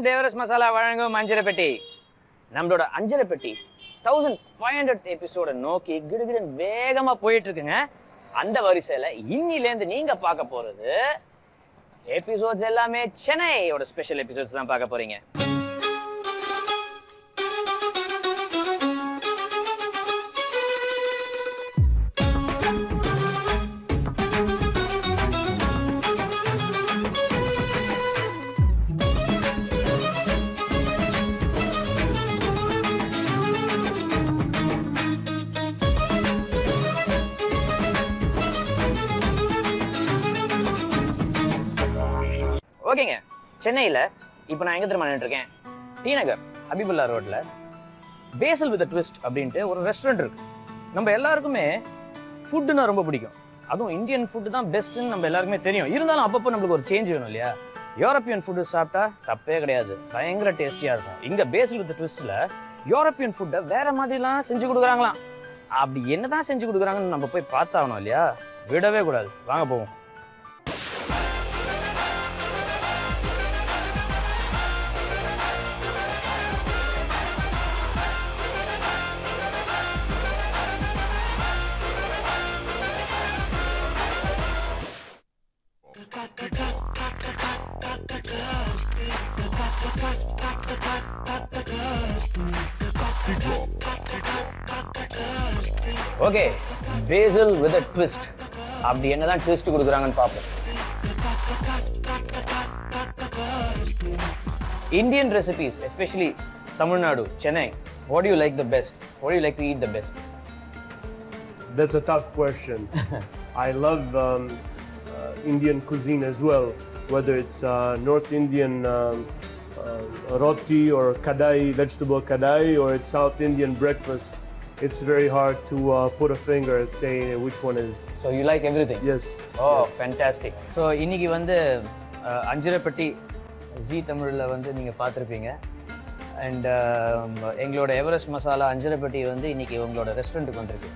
Welcome டேவரஸ் masala வழங்கும் அஞ்சரை பெட்டி நம்மளோட அஞ்சரை பெட்டி தௌசண்ட் ஃபைவ் ஹண்ட்ரட் எபிசோட நோக்கி கிடுகிடு வேகமா போயிட்டு இருக்குங்க அந்த வரிசையில் இன்னிலேருந்து நீங்க பார்க்க போறது எபிசோட்ஸ் எல்லாமே சென்னையோட ஸ்பெஷல் எபிசோட்ஸ் தான் பார்க்க போறீங்க. சென்னையில் இப்போ நான் எங்கே திரும்ப நின்றுருக்கேன் இருக்கேன்? டி நகர் ஹபிபுல்லா ரோட்டில் பேசல் வித் ட்விஸ்ட் அப்படின்ட்டு ஒரு ரெஸ்டாரண்ட் இருக்கு. நம்ம எல்லாருக்குமே ஃபுட்டுன்னா ரொம்ப பிடிக்கும். அதுவும் இந்தியன் ஃபுட்டு தான் பெஸ்ட்டுன்னு நம்ம எல்லாருக்குமே தெரியும். இருந்தாலும் அப்பப்போ நம்மளுக்கு ஒரு சேஞ்ச் வேணும் இல்லையா? யூரோப்பியன் ஃபுட்டு சாப்பிட்டா தப்பே கிடையாது. பயங்கர டேஸ்டியாக இருக்கும். இங்கே பேசல் வித் ட்விஸ்ட்டில் யூரோப்பியன் ஃபுட்டை வேறு மாதிரிலாம் செஞ்சு கொடுக்குறாங்களாம். அப்படி என்னதான் செஞ்சு கொடுக்குறாங்கன்னு நம்ம போய் பார்த்தாகணும் இல்லையா? விடவே கூடாது. வாங்க போவோம். பேசல் வித் அ ட்விஸ்ட் அப்படி என்னதான் ட்விஸ்ட் கொடுக்குறாங்கன்னு பார்ப்போம் Indian recipes especially Tamil Nadu Chennai what you like the best what you like to eat the best That's a tough question. I love um, uh, Indian cuisine as well, whether it's uh, North Indian um, uh, roti or kadai, vegetable kadai, or it's South Indian breakfast. It's very hard to uh, put a finger and say which one is. So you like everything Yes. Oh yes. Fantastic so இன்னைக்கு வந்து அஹ், Anjaraipetti G தமிழில் வந்து நீங்கள் பார்த்துருப்பீங்க and எங்களோட Everest masala Anjaraipetti வந்து இன்னைக்கு உங்களோட ரெஸ்டாரண்ட்டுக்கு வந்திருக்கு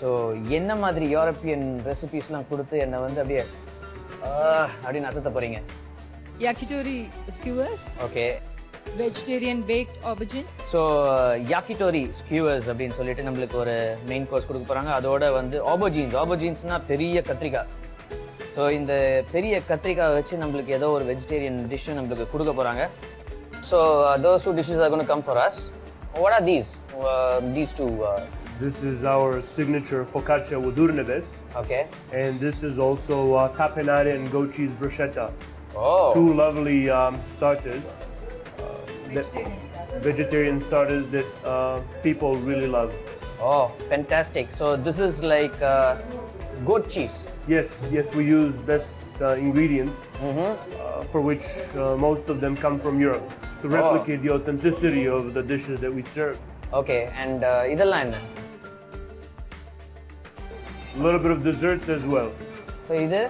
ஸோ என்ன மாதிரி யூரோப்பியன் ரெசிபீஸ்லாம் கொடுத்து என்னை வந்து அப்படியே அப்படின்னு அசத்த போகிறீங்க yakitori skewers, okay vegetarian baked aubergine, so yakitori skewers அப்படின்னு சொல்லிட்டு நம்மளுக்கு ஒரு மெயின் கோர்ஸ் கொடுக்க போகிறாங்க அதோட வந்து ஆபோஜீன்ஸ் ஆபோஜீன்ஸ்னா பெரிய கத்திரிக்காய். ஸோ இந்த பெரிய கத்திரிக்காய் வச்சு நம்மளுக்கு ஏதோ ஒரு வெஜிடேரியன் டிஷ்ஷு நம்மளுக்கு கொடுக்க போகிறாங்க so those two dishes are gonna come for us what are these these two This is our signature focaccia with urneves, okay and this is also uh, tapenade and goat cheese bruschetta. Oh Two lovely um, starters, uh, that, vegetarian starters that uh, people really love. Oh fantastic so this is like goat cheese Yes, yes, we use best uh, ingredients, uh, for which uh, most of them come from Europe, to replicate the authenticity of the dishes that we serve. Okay and இதெல்லாம் என்ன A little bit of desserts as well. So இது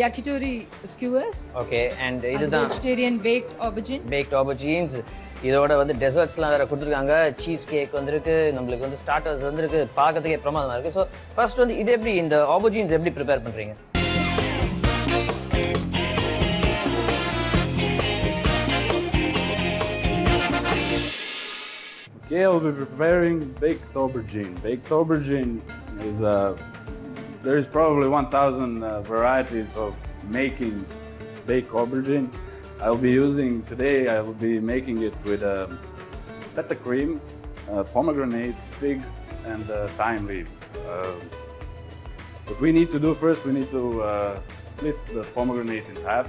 Yakitori skewers, okay and இதுதான். vegetarian baked aubergine. Baked ஆப்பர்ச்சூனிஸ் இதோட வந்து டெசர்ட்ஸ்லாம் வேற கொடுத்துருக்காங்க. Cheese cake வந்திருக்கு நம்மளுக்கு வந்து ஸ்டார்டர்ஸ் வந்திருக்கு. பார்க்கறதுக்கே பிரமாதமா இருக்கு. ஸோ ஃபர்ஸ்ட் வந்து இது எப்படி இந்த ஆப்பர்ச்சூனிஸ் எப்படி ப்ரிப்பேர் பண்றீங்க? Okay, I'll be preparing baked aubergine. Baked aubergine is uh, there is probably 1,000 uh, varieties of making baked aubergine. I'll be using today. I will be making it with uh, feta cream, uh, pomegranate, figs, and uh, thyme leaves. Uh, what we need to do first, we need to uh, split the pomegranate in half.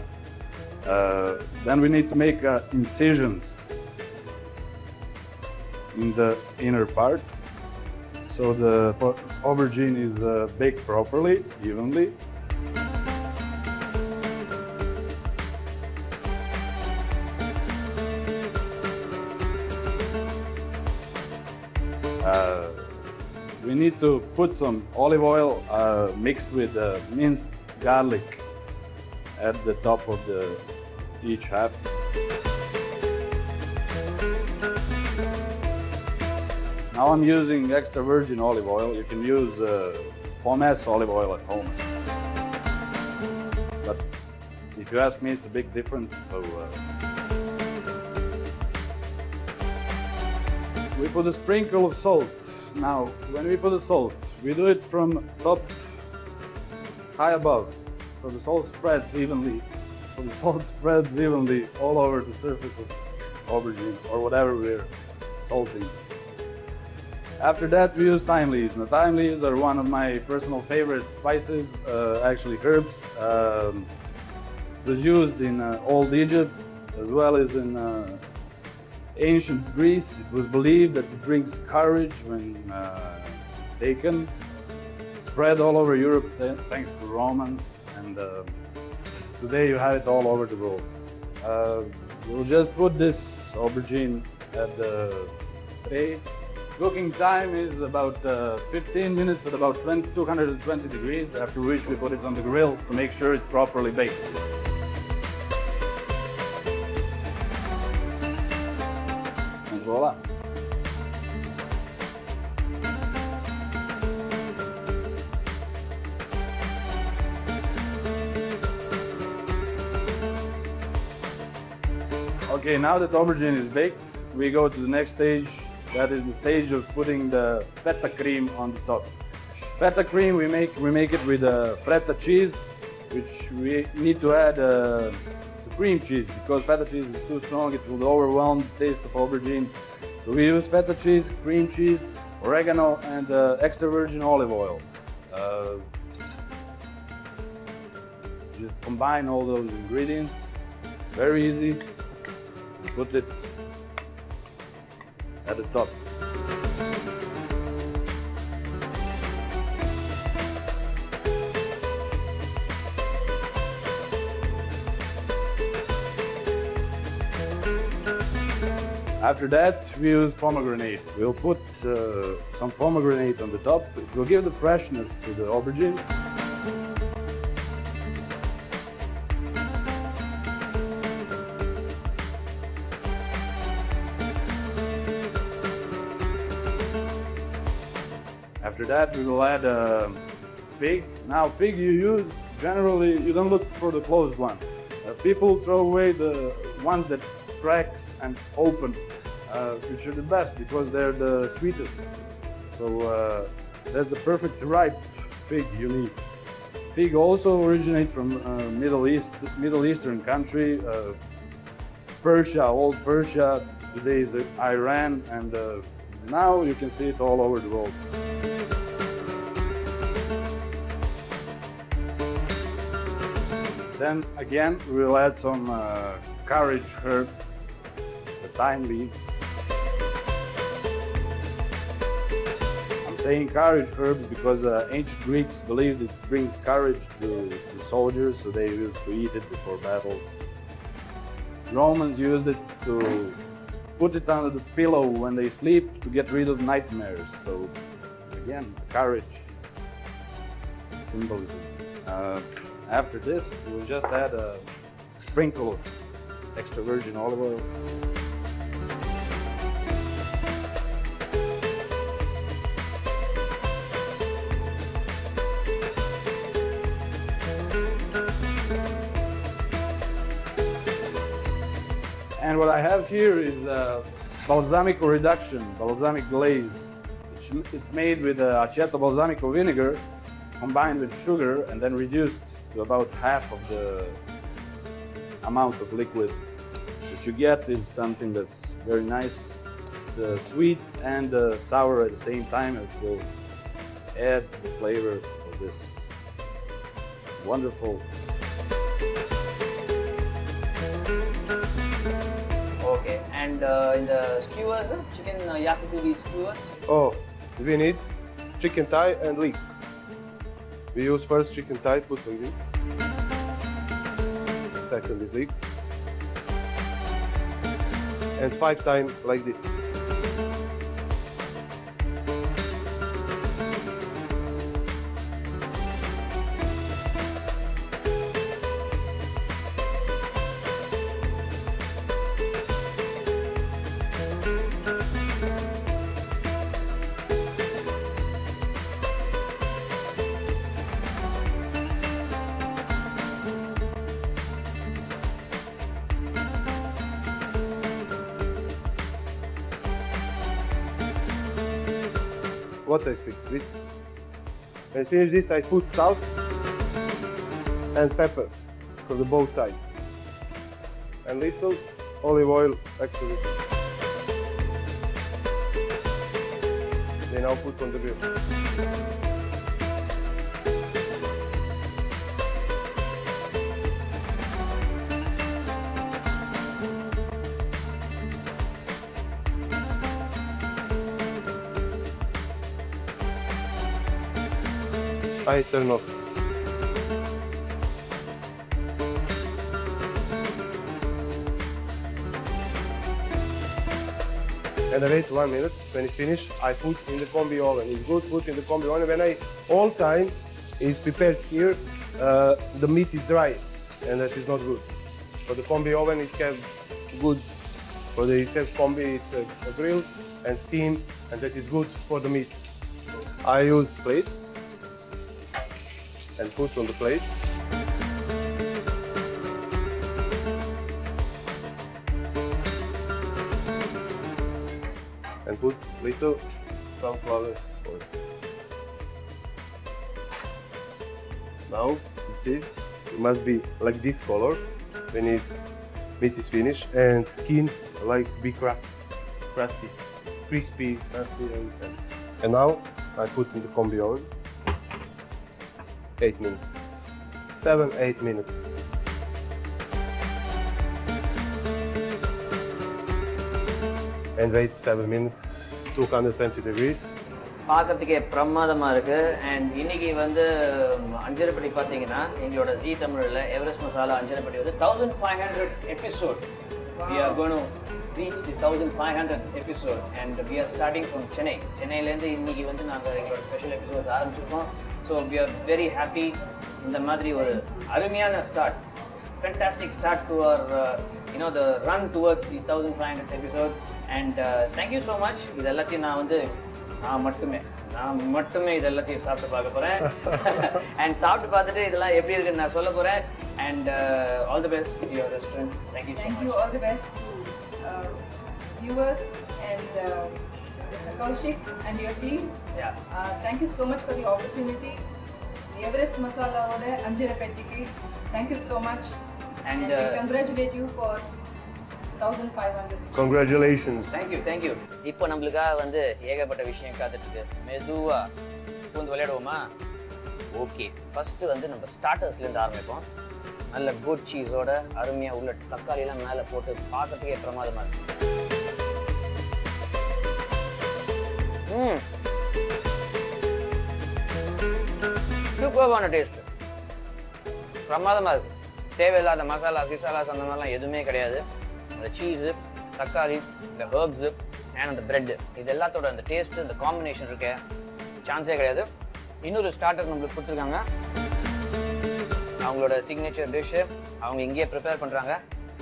Uh, then we need to make uh, incisions in the inner part. So the aubergine is uh, baked properly, evenly. Uh, we need to put some olive oil uh, mixed with uh, minced garlic at the top of the each half. Now I'm using extra virgin olive oil. You can use uh, olive oil at home. But if if you ask me, it's a big difference. So uh, we put a sprinkle of salt. Now, when we put the salt, we do it from top high above, so the salt spreads evenly. So the salt spreads evenly all over the surface of aubergine or whatever we're salting. After that, we use thyme leaves. Now, thyme leaves are one of my personal favorite spices, uh, actually herbs. Um, it was used in uh, old Egypt as well as in uh, ancient Greece. It was believed that it brings courage when uh, taken. Spread all over Europe th- thanks to Romans, and uh, today you have it all over the world. Uh, we'll just put this aubergine at the tray. Cooking time is about uh, 15 minutes at about 20, 220 degrees, after which we put it on the grill to make sure it's properly baked. And voila. Okay, now that aubergine is baked, we go to the next stage. That is the stage of putting the feta cream on the top. Feta cream, we make we make it with uh, feta cheese, which we need to add uh, to cream cheese because feta cheese is too strong. It will overwhelm the taste of aubergine. So we use feta cheese, cream cheese, oregano, and uh, extra virgin olive oil. Uh, just combine all those ingredients. Very easy put it at the top. After that, we use pomegranate. We'll put uh, some pomegranate on the top. It will give the freshness to the aubergine. That, we will add a fig. Now, fig you use, generally, you don't look for the closed one. Uh, people throw away the ones that cracks and open, uh, which are the best because they're the sweetest. So uh, that's the perfect ripe fig you need. Fig also originates from uh, Middle East, Middle Eastern country, uh, Persia, old Persia. Today is Iran, and uh, now you can see it all over the world. Then again, we will add some uh, courage herbs, the thyme leaves. I'm saying courage herbs because uh, ancient Greeks believed it brings courage to, to soldiers, so they used to eat it before battles. Romans used it to put it under the pillow when they sleep to get rid of nightmares. So again, courage symbolism. Uh, after this, we'll just add a sprinkle of extra virgin olive oil. And what I have here is uh, balsamico reduction, balsamic glaze. It's, it's made with uh, aceto balsamico vinegar combined with sugar and then reduced to about half of the amount of liquid. that you get is something that's very nice. It's uh, sweet and uh, sour at the same time. It will add the flavor of this wonderful Okay, and uh, in the skewers, uh, chicken uh, yakitori skewers. Oh, we need chicken thigh and leek. We use first chicken thigh, put on this. Second is leek. And five times like this. Finish this, I put salt and pepper for the both sides. And little olive oil extra. Then I'll put on the grill. I turn off. And I wait one minute. When it's finished, I put in the combi oven. It's good put in the combi oven. When I all time is prepared here, uh, the meat is dry, and that is not good. For the combi oven, it has good. For the it has combi, it's a, a grill and steam, and that is good for the meat. I use plate and put on the plate. And put little sunflower oil. Now, you see, it must be like this color when it's meat is finished and skin like be crusty, crusty, crispy, crusty and, and, and now I put in the combi oil 8 minutes. Seven, eight minutes. And wait 7 minutes, 220 degrees. பார்க்கறதுக்கே பிரமாதமாக இருக்குது and இன்னைக்கு வந்து அஞ்சரைப்படி பார்த்தீங்கன்னா எங்களோட G தமிழில் Everest masala அஞ்சரைப்படி வந்து thousand five hundred episode we are gonna reach the thousand five hundred episode and we are starting from Chennai சென்னையிலேருந்து இன்னைக்கு வந்து நாங்கள் எங்களோட ஸ்பெஷல் எபிசோட் ஆரம்பிச்சிருக்கோம் so we are very happy இந்த மாதிரி ஒரு அருமையான start fantastic start to our uh, you know the run towards the 1500th episode. And uh, thank you so much. இது எல்லாத்தையும் நான் வந்து நான் மட்டுமே நான் மட்டுமே இது எல்லாத்தையும் சாப்பிட்டு பார்க்க போறேன். அண்ட் சாப்பிட்டு பார்த்துட்டு இதெல்லாம் எப்படி இருக்குன்னு நான் சொல்ல போறேன். And all the best your restaurant thank you so Thank much you. All uh, uh, Mr. Kaushik and your team. Yeah Uh, thank you so much for the opportunity. Everest Masala Oda Anjira Pettiki. Thank you so much. And, And, we uh, congratulate you for 1500. Congratulations. Thank you thank you இப்போ நம்மளுக்காக வந்து ஏகப்பட்ட விஷயம் காத்துட்டு இருக்கு மெதுவா பூந்து விளையாடுவோமா okay first வந்து நம்ம ஸ்டார்டர்ஸ்லேருந்து ஆரம்பிப்போம் நல்ல குட் சீஸோட அருமையாக உள்ள தக்காளிலாம் மேலே போட்டு பார்க்கறதுக்கே பிரமாதமாக இருக்கு ம். சூப்பர்வான டேஸ்ட் பிரமாதமாக இருக்கு. தேவையில்லாத மசாலா கிசாலாஸ் அந்த மாதிரிலாம் எதுவுமே கிடையாது. அந்த சீஸு தக்காளி இந்த ஹேர்ப்ஸு அண்ட் அந்த பிரெட்டு இது எல்லாத்தோட அந்த டேஸ்ட்டு இந்த காம்பினேஷன் இருக்க. சான்ஸே கிடையாது. இன்னொரு ஸ்டார்டர் நம்மளுக்கு கொடுத்துருக்காங்க. அவங்களோட சிக்னேச்சர் டிஷ்ஷு அவங்க இங்கேயே ப்ரிப்பேர் பண்ணுறாங்க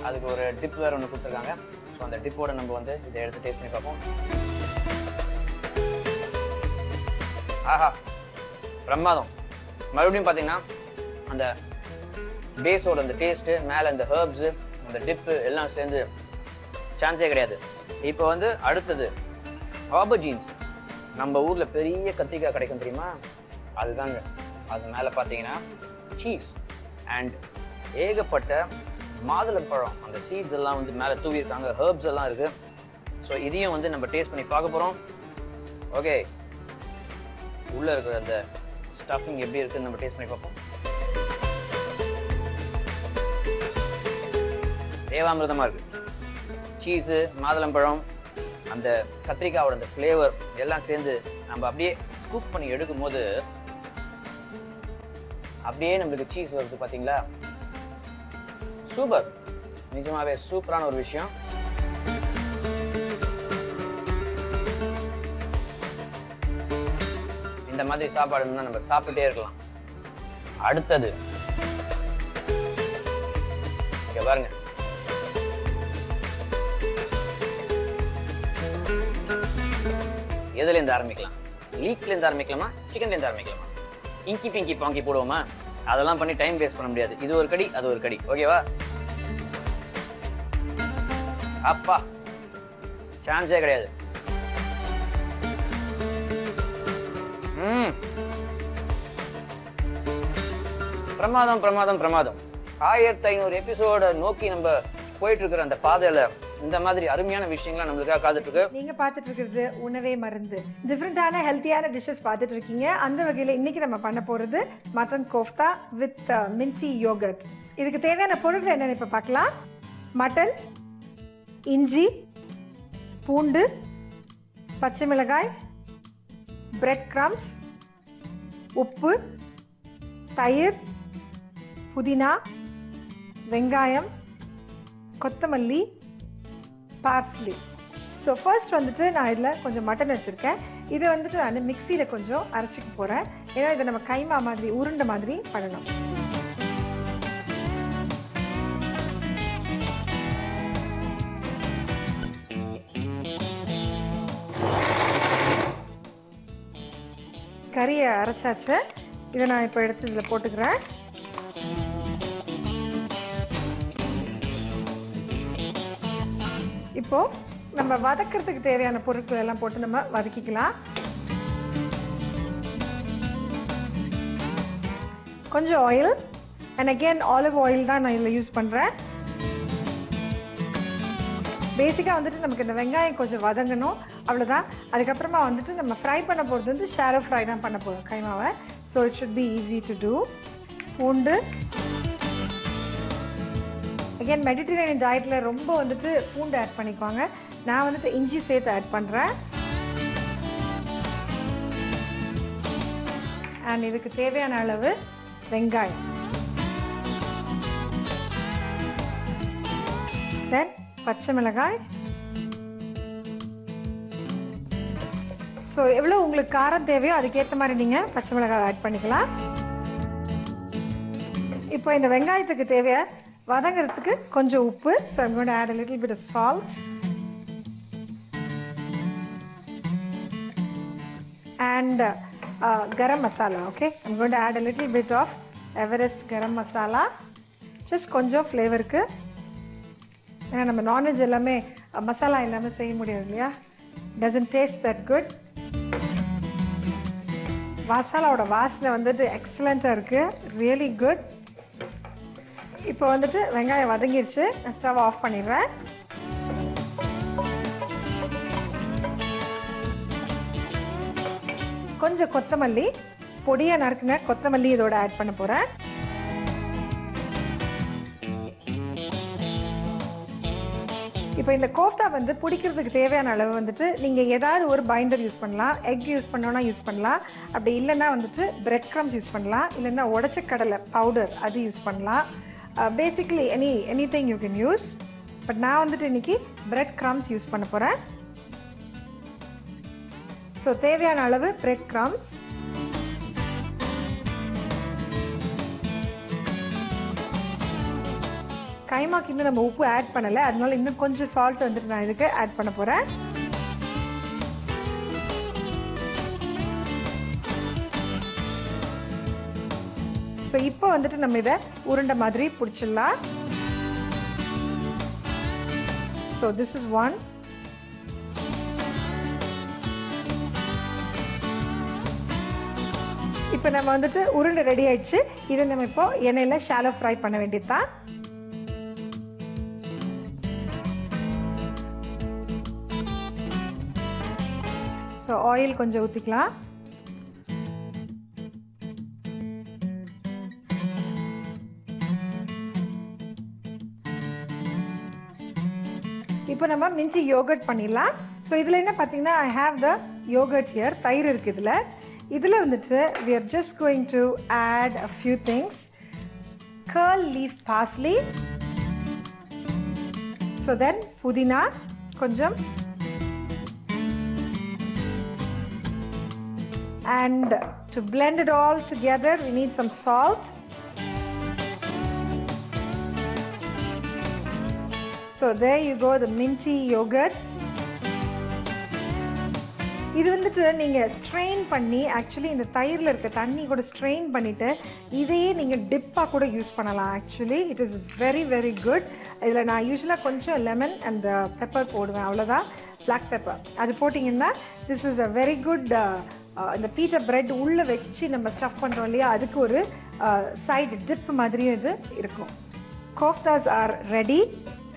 அதுக்கு ஒரு டிப் வேறு ஒன்று கொடுத்துருக்காங்க. ஸோ அந்த டிப்போட நம்ம வந்து இதை எடுத்து டேஸ்ட் பண்ணி பார்ப்போம். ஆஹா. பிரமாதம் மறுபடியும் பார்த்தீங்கன்னா அந்த பேஸோட அந்த டேஸ்ட்டு மேலே அந்த ஹர்ப்ஸு அந்த டிப்பு எல்லாம் சேர்ந்து சான்ஸே கிடையாது. இப்போ வந்து அடுத்தது ஆபர்ஜீன்ஸ் நம்ம ஊரில் பெரிய கத்திரிக்காய் கிடைக்கும் தெரியுமா? அதுதாங்க. அது மேலே பார்த்தீங்கன்னா சீஸ் அண்ட் ஏகப்பட்ட மாதுளம்பழம் அந்த சீட்ஸ் எல்லாம் வந்து மேலே தூவியிருக்காங்க ஹர்ப்ஸ் எல்லாம் இருக்குது ஸோ இதையும் வந்து நம்ம டேஸ்ட் பண்ணி பார்க்க போகிறோம் ஓகே உள்ளே இருக்கிற அந்த ஸ்டஃபிங் எப்படி இருக்குன்னு நம்ம டேஸ்ட் பண்ணி பார்ப்போம். தேவாமிர்தமாக இருக்கு. சீஸு மாதுளம்பழம் அந்த கத்திரிக்காயோட அந்த ஃப்ளேவர் எல்லாம் சேர்ந்து நம்ம அப்படியே ஸ்கூப் பண்ணி எடுக்கும் போது அப்படியே நம்மளுக்கு சீஸ் வருது பார்த்தீங்களா சூப்பர் நிஜமாவே சூப்பரான ஒரு விஷயம். இந்த மாதிரி சாப்பாடு இருந்தா நம்ம சாப்பிட்டுட்டே இருக்கலாம். அடுத்தது. இங்கே பாருங்க. எதுல இருந்து ஆரம்பிக்கலாம்? லீக்ஸ்ல இருந்து ஆரம்பிக்கலாமா? சிக்கன்ல இருந்து ஆரம்பிக்கலாமா? இங்கி பிங்கி பாங்கி போடுவோமா? அதெல்லாம் பண்ணி டைம் வேஸ்ட் பண்ண முடியாது. இது ஒரு கடி அது ஒரு கடி. ஓகேவா அப்பா. சான்ஸே கிடையாது. பிரமாதம் பிரமாதம் பிரமாதம். ஆயிரத்தி ஐநூறு எபிசோட நோக்கி நம்ம போயிட்டு இருக்கிற அந்த பாதையில இந்த மாதிரி அருமையான விஷயங்கள்லாம் நம்மளுக்காக காத்துட்டு இருக்கு நீங்க பாத்துட்டு இருக்கிறது உணவே மருந்து. டிஃப்ரெண்டான ஹெல்த்தியான டிஷ்ஷஸ் பாத்துட்டு இருக்கீங்க அந்த வகையில் இன்னைக்கு நம்ம பண்ண போறது mutton kofta with minty yogurt இதுக்கு தேவையான பொருட்கள் என்னென்னு இப்போ பார்க்கலாம். மட்டன் இஞ்சி பூண்டு பச்சை மிளகாய் பிரெட் கிரம்ஸ் உப்பு தயிர் புதினா வெங்காயம் கொத்தமல்லி பார்ஸ்லி ஸோ ஃபர்ஸ்ட் வந்துட்டு நான் இதில் கொஞ்சம் மட்டன் வச்சுருக்கேன். இதை வந்துட்டு நான் மிக்சியில் கொஞ்சம் அரைச்சிக்க போகிறேன் ஏன்னா இதை நம்ம கைமா மாதிரி உருண்டை மாதிரி பண்ணணும். கறியை அரைச்சாச்சு. இதை நான் இப்போ எடுத்து இதில் போட்டுக்கிறேன். இப்போ நம்ம வதக்கிறதுக்கு தேவையான பொருட்கள் எல்லாம் போட்டு நம்ம வதக்கிக்கலாம். கொஞ்சம் oil and again olive oil தான் நான் இதில் யூஸ் பண்ணுறேன் பேசிக்காக வந்துட்டு நமக்கு இந்த வெங்காயம் கொஞ்சம் வதங்கணும். அவ்வளோதான் அதுக்கப்புறமா வந்துட்டு நம்ம ஃப்ரை பண்ண போகிறது வந்து ஷேரோ ஃப்ரை தான் பண்ண போகிறோம் கைமாவை. So it should be easy to do பூண்டு. அகேன் மெடிட்டரேனியன் டயட்டில் ரொம்ப வந்துட்டு பூண்டு ஆட் பண்ணிக்குவாங்க நான் வந்துட்டு இஞ்சி சேர்த்து ஆட் பண்ணுறேன் அண்ட் இதுக்கு தேவையான அளவு வெங்காயம். தென் பச்சை மிளகாய். ஸோ எவ்வளோ உங்களுக்கு காரம் தேவையோ அதுக்கேற்ற மாதிரி நீங்கள் பச்சை மிளகாய் ஆட் பண்ணிக்கலாம். இப்போ இந்த வெங்காயத்துக்கு தேவையை வதங்கிறதுக்கு கொஞ்சம் உப்பு. So I'm gotta add little bit salt of salt. And uh, garam masala okay? I'm going to add a little bit of everest garam masala. Just கொஞ்சம் ஃப்ளேவருக்கு ஏன்னா நம்ம நான்வெஜ் எல்லாமே uh, மசாலா இல்லாமல் செய்ய முடியாது இல்லையா? டசன்ட் டேஸ்ட் தட் குட் மசாலாவோட வாசனை வந்துட்டு எக்ஸலண்ட்டாக இருக்குது ரியலி குட் இப்போ வந்துட்டு வெங்காயம் வதங்கிருச்சு. ஸ்டவ் ஆஃப் பண்ணிடுறேன். கொஞ்சம் கொத்தமல்லி பொடியாக நறுக்குன கொத்தமல்லி இதோட ஆட் பண்ண போகிறேன் இப்போ இந்த கோஃப்தா வந்து பிடிக்கிறதுக்கு தேவையான அளவு வந்துட்டு நீங்கள் ஏதாவது ஒரு பைண்டர் யூஸ் பண்ணலாம் எக் யூஸ் பண்ணோன்னா யூஸ் பண்ணலாம். அப்படி இல்லைன்னா வந்துட்டு பிரெட் க்ரம்ஸ் யூஸ் பண்ணலாம். இல்லைன்னா உடச்ச கடலை பவுடர் அது யூஸ் பண்ணலாம். Basically any anything you can use but நான் வந்துட்டு இன்னைக்கு பிரெட் க்ரம்ஸ் யூஸ் பண்ண போகிறேன் ஸோ தேவையான அளவு பிரெட் க்ரம்ஸ் கைமாக்கு இன்னும் நம்ம உப்பு ஆட் பண்ணலை. அதனால இன்னும் கொஞ்சம் சால்ட் வந்துட்டு நான் இதுக்கு ஆட் பண்ண போகிறேன் ஸோ இப்போ வந்துட்டு நம்ம இதை உருண்டை மாதிரி பிடிச்சிடலாம். ஸோ திஸ் இஸ் ஒன் இப்போ நம்ம வந்துட்டு உருண்டை ரெடி ஆயிடுச்சு. இதை நம்ம இப்போ எண்ணெயில் ஷாலோ ஃப்ரை பண்ண வேண்டியது தான் ஆயில் கொஞ்சம் ஊற்றிக்கலாம் இப்போ நம்ம மிஞ்சி யோகர்ட் பண்ணிடலாம். ஸோ இதில் என்ன பார்த்தீங்கன்னா I have the yogurt here தயிர் இருக்குது இதில். இதில் வந்துட்டு we are just going to add a few things curl leaf parsley. So then புதினா கொஞ்சம் and to blend it all together we need some salt. So there you go the minty yogurt இது வந்துட்டு நீங்கள் strain பண்ணி actually இந்த தயிரில் இருக்க தண்ணி கூட ஸ்ட்ரெயின் பண்ணிவிட்டு இதையே நீங்கள் டிப்பாக கூட யூஸ் பண்ணலாம். Actually it is very very good இதில் நான் யூஸ்வலாக கொஞ்சம் லெமன் அண்ட் பெப்பர் போடுவேன். அவ்வளோதான் பிளாக் பெப்பர் அது போட்டிங்கன்னா this is a very good இந்த பீட்டர் பிரெட் உள்ளே வச்சு நம்ம ஸ்டஃப் பண்ணுறோம் இல்லையா? அதுக்கு ஒரு uh, சைடு டிப் மாதிரியும் இது இருக்கும். Koftas are ready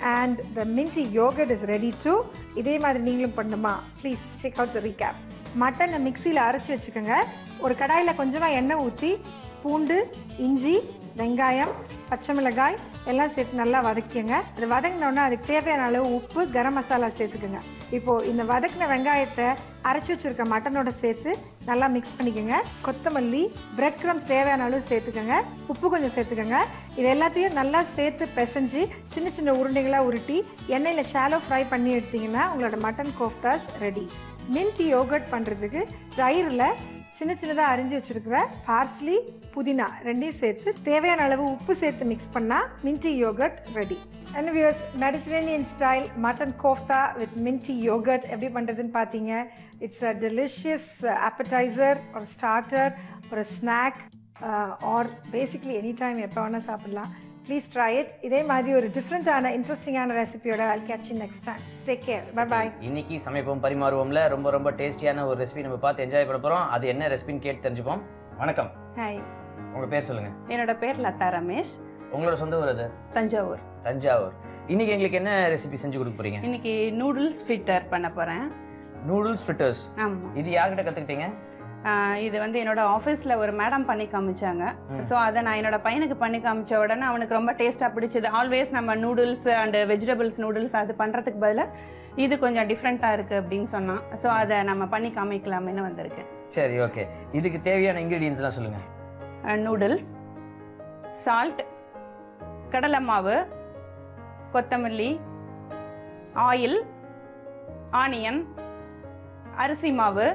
and the minty yogurt is ready to இதே மாதிரி நீங்களும் பண்ணுமா? Please check out the recap மட்டனை மிக்சியில் அரைச்சி வச்சுக்கோங்க. ஒரு கடாயில் கொஞ்சமாக எண்ணெய் ஊற்றி பூண்டு இஞ்சி வெங்காயம் பச்சை மிளகாய் எல்லாம் சேர்த்து நல்லா வதக்கிங்க அது வதங்கினோடனே அதுக்கு தேவையான அளவு உப்பு கரம் மசாலா சேர்த்துக்குங்க. இப்போது இந்த வதக்கின வெங்காயத்தை அரைச்சி வச்சுருக்க மட்டனோட சேர்த்து நல்லா மிக்ஸ் பண்ணிக்கோங்க. கொத்தமல்லி பிரெட் க்ரம்ஸ் தேவையான அளவு சேர்த்துக்கோங்க. உப்பு கொஞ்சம் சேர்த்துக்கோங்க. இது எல்லாத்தையும் நல்லா சேர்த்து பிசைஞ்சு சின்ன சின்ன உருண்டைகளாக உருட்டி எண்ணெயில் ஷாலோ ஃப்ரை பண்ணி எடுத்திங்கன்னா உங்களோட mutton koftas ready mint yogurt பண்ணுறதுக்கு தயிரில் சின்ன சின்னதாக அரிஞ்சு வச்சுருக்கிற பார்ஸ்லி புதினா ரெண்டையும் சேர்த்து தேவையான அளவு உப்பு சேர்த்து மிக்ஸ் பண்ணால் minty yogurt ready and viewers Mediterranean style mutton kofta with minty yogurt எப்படி பண்ணுறதுன்னு பார்த்தீங்க இட்ஸ் அ டெலிஷியஸ் ஆப்படைசர் ஒரு ஸ்டார்டர் ஒரு snack or basically any time எப்போ வேணால் சாப்பிட்லாம். ப்ளீஸ் ட்ரை இட் இதே மாதிரி ஒரு டிஃப்ரெண்ட்டான இன்ட்ரெஸ்டிங்கான ரெசிபியோட I'll catch you next time. Take care bye bye இன்னைக்கு சமைப்போம் பரிமாறுவோம்ல. ரொம்ப ரொம்ப டேஸ்டியான ஒரு ரெசிபி நம்ம பார்த்து என்ஜாய் பண்ண போறோம். அது என்ன ரெசிபின்னு கேட்டு தெரிஞ்சுப்போம். வணக்கம். ஹாய் உங்க பேர் சொல்லுங்க. என்னோட பேர் லதா ரமேஷ். உங்களோட சொந்த ஊர் அது தஞ்சாவூர். தஞ்சாவூர். இன்னைக்கு எங்களுக்கு என்ன ரெசிபி செஞ்சு கொடுக்க போறீங்க? இன்னைக்கு நூடுல்ஸ் ஃபிட்டர் பண்ண போகிறேன் நூடுல்ஸ் ஃபிட்டர்ஸ் இது யார்கிட்ட கத்துக்கிட்டீங்க? இது வந்து என்னோட ஆஃபீஸில் ஒரு மேடம் பண்ணி காமிச்சாங்க. ஸோ அதை நான் என்னோட பையனுக்கு பண்ணி காமிச்ச உடனே அவனுக்கு ரொம்ப டேஸ்ட்டாக பிடிச்சது. ஆல்வேஸ் நம்ம நூடுல்ஸ் அண்ட் வெஜிடபிள்ஸ் நூடுல்ஸ் அது பண்ணுறதுக்கு பதிலாக இது கொஞ்சம் டிஃப்ரெண்ட்டாக இருக்குது அப்படின்னு சொன்னான். ஸோ அதை நம்ம பண்ணி காமிக்கலாமேன்னு வந்திருக்கு. சரி ஓகே இதுக்கு தேவையான இன்கிரீடியன்ஸ்லாம் சொல்லுங்க. நூடுல்ஸ் சால்ட் கடலை மாவு கொத்தமல்லி ஆயில் ஆனியன் அரிசி மாவு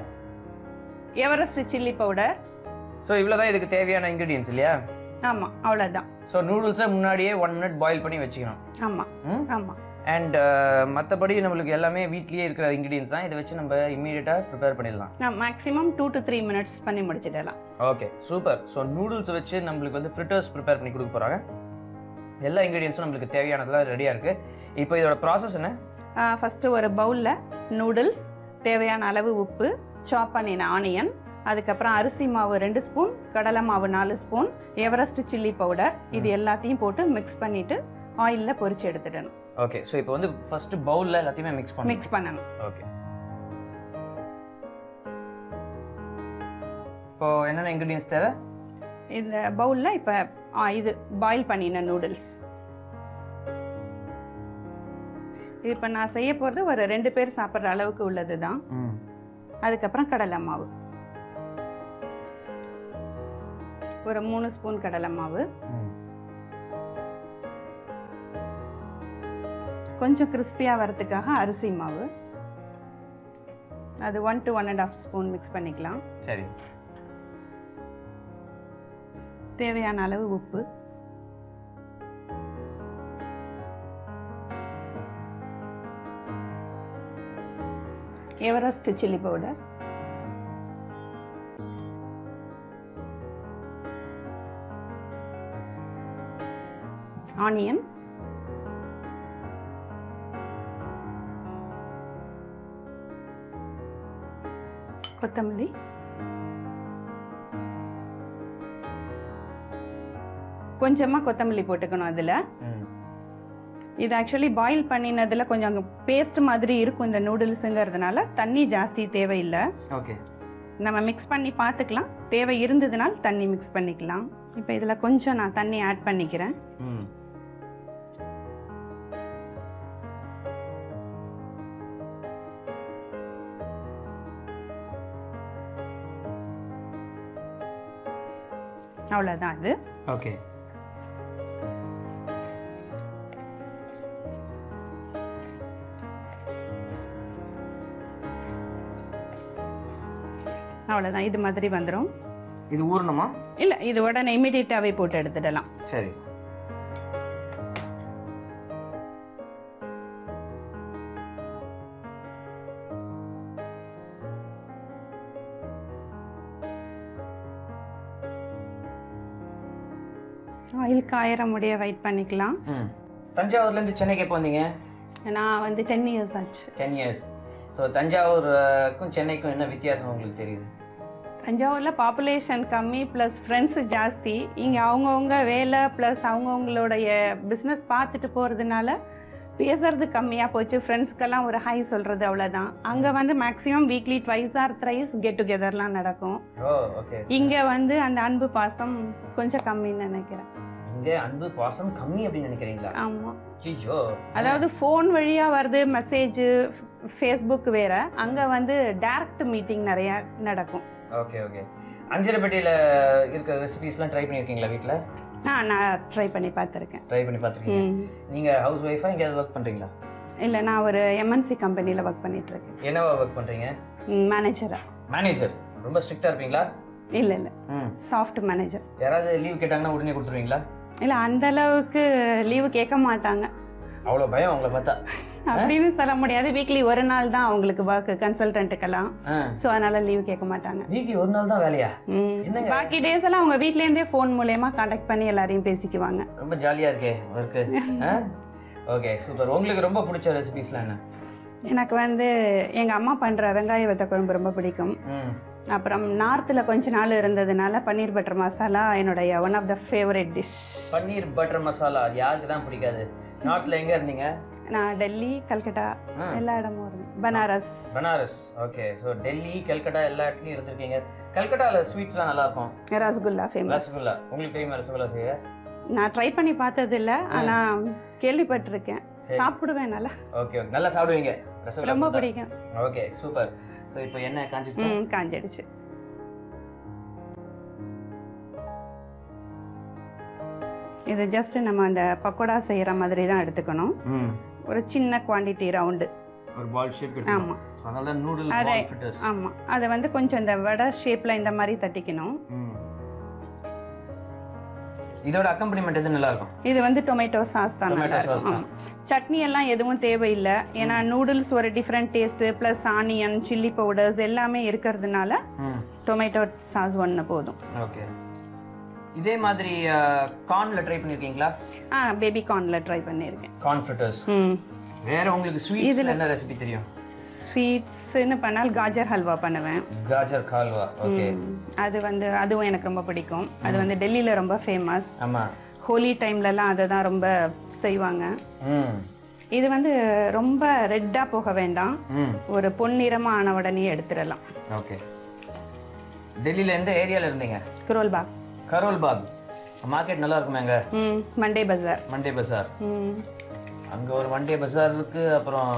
எவரெஸ்ட் சில்லி பவுடர் ஸோ இவ்வளோதான் இதுக்கு தேவையான இன்கிரீடியன்ஸ் இல்லையா? ஆமாம் அவ்வளோதான் ஸோ நூடுல்ஸை முன்னாடியே ஒன் மினிட் பாயில் பண்ணி வச்சுக்கணும். ஆமாம் ஆமாம் அண்ட் மற்றபடி நம்மளுக்கு எல்லாமே வீட்லயே இருக்கிற இன்கிரீடியன்ஸ் தான். இதை வச்சு நம்ம இம்மீடியட்டாக ப்ரிப்பேர் பண்ணிடலாம். நான் maximum two to three minutes பண்ணி முடிச்சிடலாம். ஓகே சூப்பர் ஸோ நூடுல்ஸ் வச்சு நம்மளுக்கு வந்து ஃப்ரிட்டர்ஸ் ப்ரிப்பேர் பண்ணி கொடுக்க போகிறாங்க எல்லா இன்கிரீடியன்ஸும் நம்மளுக்கு தேவையானதெல்லாம் ரெடியாக இருக்குது இப்போ இதோட ப்ராசஸ் என்ன? ஃபஸ்ட்டு ஒரு பவுலில் நூடுல்ஸ் தேவையான அளவு உப்பு சாப் பண்ணின ஆனியன் அதுக்கப்புறம் அரிசி மாவு ரெண்டு ஸ்பூன் கடலை மாவு நாலு ஸ்பூன் எவரெஸ்ட் சில்லி பவுடர் இது எல்லாத்தையும் போட்டு மிக்ஸ் பண்ணிவிட்டு ஆயிலில் பொரிச்சு எடுத்துடணும். ஓகே ஸோ இப்போ வந்து ஃபர்ஸ்ட் பவுலில் எல்லாத்தையுமே மிக்ஸ் பண்ணி மிக்ஸ் பண்ணணும். ஓகே இப்போ என்னென்ன இன்கிரீடியன்ஸ் தேவை? இந்த பவுலில் இப்போ இது பாயில் பண்ணின நூடுல்ஸ் இப்போ நான் செய்ய போகிறது ஒரு ரெண்டு பேர் சாப்பிட்ற அளவுக்கு உள்ளது தான் அதுக்கப்புறம் கடலை மாவு. ஒரு மூணு ஸ்பூன் கடலை மாவு. கொஞ்சம் கிறிஸ்பியாக வரதுக்காக அரிசி மாவு. அது one to one and half spoon mix பண்ணிக்கலாம். சரி. தேவையான அளவு உப்பு. Everest chilli powder? ஆனியன். கொத்தமல்லி. கொஞ்சமாக கொத்தமல்லி போட்டுக்கணும் அதில். இது ஆக்சுவலி பாயில் பண்ணினதில் கொஞ்சம் அங்கே பேஸ்ட் மாதிரி இருக்கும் இந்த நூடுல்ஸுங்கிறதுனால தண்ணி ஜாஸ்தி தேவையில்லை. ஓகே நம்ம மிக்ஸ் பண்ணி பார்த்துக்கலாம் தேவை இருந்ததுனால் தண்ணி மிக்ஸ் பண்ணிக்கலாம். இப்போ இதில் கொஞ்சம் நான் தண்ணி ஆட் பண்ணிக்கிறேன். அவ்வளோதான் அது. ஓகே அவ்வளோதான் இது மாதிரி வந்துடும் இது ஊறணுமா? இல்ல இது உடனே இமீடியட்டாகவே போட்டு எடுத்துடலாம். சரி. ஆயில் காயிற முடிய வெயிட் பண்ணிக்கலாம். தஞ்சாவூர்ல இருந்து சென்னைக்கு போந்தீங்க நான் வந்து டென் இயர்ஸ் ஆச்சு. டென் இயர்ஸ் ஸோ தஞ்சாவூருக்கும் சென்னைக்கும் என்ன வித்தியாசம் உங்களுக்கு தெரியுது? தஞ்சாவூரில் பாப்புலேஷன் கம்மி ப்ளஸ் ஃப்ரெண்ட்ஸு ஜாஸ்தி. இங்கே அவங்கவுங்க வேலை ப்ளஸ் அவங்கவுங்களுடைய பிஸ்னஸ் பார்த்துட்டு போகிறதுனால பேசுறது கம்மியாக போச்சு. ஃப்ரெண்ட்ஸ்க்கெல்லாம் ஒரு ஹை சொல்கிறது அவ்வளோதான் அங்கே வந்து maximum weekly twice or thrice get டுகெதர்லாம் நடக்கும். இங்கே வந்து அந்த அன்பு பாசம் கொஞ்சம் கம்மின்னு நினைக்கிறேன். இங்கே அன்பு பாசம் கம்மி அப்படின்னு நினைக்கிறீங்களா? ஆமாம் அதாவது ஃபோன் வழியாக வருது மெசேஜு ஃபேஸ்புக் வேற. அங்கே வந்து டைரக்ட் மீட்டிங் நிறையா நடக்கும். ஓகே ஓகே அஞ்சரைப்பேட்டையில் இருக்கிற ரெசிபீஸ்லாம் ட்ரை பண்ணியிருக்கீங்களா வீட்டில் ஆ நான் ட்ரை பண்ணி பார்த்துருக்கேன். ட்ரை பண்ணி பார்த்துருக்கீங்க. நீங்கள் ஹவுஸ் ஒய்ஃபாக எங்கேயாவது ஒர்க் பண்ணுறீங்களா இல்லை நான் ஒரு எம்என்சி கம்பெனியில் ஒர்க் பண்ணிகிட்ருக்கேன் என்னவா ஒர்க் பண்ணுறீங்க மேனேஜரா மேனேஜர் ரொம்ப ஸ்ட்ரிக்டாக இருப்பீங்களா? இல்லை இல்லை. ம். சாஃப்ட் மேனேஜர் யாராவது லீவ் கேட்டாங்கன்னா உடனே கொடுத்துருவீங்களா? இல்லை அந்த அளவுக்கு லீவு கேட்க மாட்டாங்க. அவ்வளோ பயம் உங்களை பார்த்தா. அப்படின்னு சொல்ல முடியாது. வீக்லி ஒரு நாள் தான் அவங்களுக்கு ஒர்க் கன்சல்டன்ட்டுக்கெல்லாம் ஸோ அதனால லீவு கேட்க மாட்டாங்க. வீக்லி ஒரு நாள் தான் வேலையா? பாக்கி டேஸ் எல்லாம் அவங்க வீட்லேருந்தே ஃபோன் மூலயமா காண்டாக்ட் பண்ணி எல்லாரையும் பேசிக்குவாங்க. ரொம்ப ஜாலியாக இருக்கே ஒர்க்கு ஓகே சூப்பர் உங்களுக்கு ரொம்ப பிடிச்ச ரெசிபீஸ்லாம் என்ன? எனக்கு வந்து எங்கள் அம்மா பண்ணுற வெங்காய வத்த குழம்பு ரொம்ப பிடிக்கும். அப்புறம் நார்த்தில் கொஞ்ச நாள் இருந்ததுனால பன்னீர் பட்டர் மசாலா என்னுடைய one of the favourite dish paneer butter masala யாருக்கு தான் பிடிக்காது? நாட்டில் எங்கே இருந்தீங்க? நான் டெல்லி கல்கட்டா. எல்லா இடமும் இருந்தேன் பனாரஸ். பனாரஸ். ஓகே ஸோ டெல்லி கல்கட்டா எல்லா இடத்துலையும் இருந்திருக்கீங்க. கல்கட்டாவில் ஸ்வீட்ஸ்லாம் நல்லா இருக்கும். ரசகுல்லா ஃபேமஸ் ரசகுல்லா. உங்களுக்கு தெரியுமா ரசகுல்லா செய்ய? நான் ட்ரை பண்ணி பார்த்தது இல்ல ஆனா கேள்விப்பட்டிருக்கேன். சாப்பிடுவேன் நல்லா ஓகே ஓகே நல்லா சாப்பிடுவீங்க. ரசகுல்லா ரொம்ப? பிடிக்கும். ஓகே சூப்பர் ஸோ இப்போ என்ன காஞ்சிச்சு ம் காஞ்சிடுச்சு. இது ஜஸ்ட் நம்ம அந்த பக்கோடா செய்யற மாதிரி தான் எடுத்துக்கணும் ஒரு சின்ன குவாண்டிட்டி ரவுண்டு ஒரு பால் ஷேப் ஆமா. ஸோ அதனால தான் நூடுல் அதை- பால் ஃபிட்டர்ஸ் ஆமா. அதை வந்து கொஞ்சம் இந்த வடை ஷேப்ல இந்த மாதிரி தட்டிக்கணும். இதோட அக்கம்பனிமெண்ட் எது நல்லா இருக்கும் இது வந்து டொமேட்டோ சாஸ் தான். சட்னி எல்லாம் எதுவும் தேவையில்லை. ஏன்னா நூடுல்ஸ் ஒரு different taste plus onion chilli powders எல்லாமே இருக்கிறதுனால டொமேட்டோ சாஸ் ஒன்று போதும். ஓகே இதே மாதிரி கார்ன்ல ட்ரை பண்ணிருக்கீங்களா? ஆ பேபி கார்னில் ட்ரை பண்ணியிருக்கேன் கார்ன் ஃபிட்டர்ஸ் ம். வேற உங்களுக்கு ஸ்வீட்ஸ்ல என்ன ரெசிபி தெரியும்? ஸ்வீட்ஸ்னு பண்ணால் காஜர் ஹல்வா பண்ணுவேன். காஜர் கால்வா ஓகே. அது வந்து அதுவும் எனக்கு ரொம்ப பிடிக்கும். அது வந்து டெல்லியில் ரொம்ப ஃபேமஸ் ஆமா. ஹோலி டைம்லலாம் அதை தான் ரொம்ப செய்வாங்க. ம். இது வந்து ரொம்ப ரெட்டாக போக வேண்டாம். ஒரு பொன்னிறமாக ஆன உடனே எடுத்துடலாம். ஓகே. டெல்லியில எந்த ஏரியால இருந்தீங்க? குரோல் பாக் கரோல் பாக் மார்க்கெட் நல்லா இருக்குமே அங்க? ம் மண்டே பஜார் மண்டே பஜார் அங்க ஒரு மண்டே பஜார் இருக்கு அப்புறம்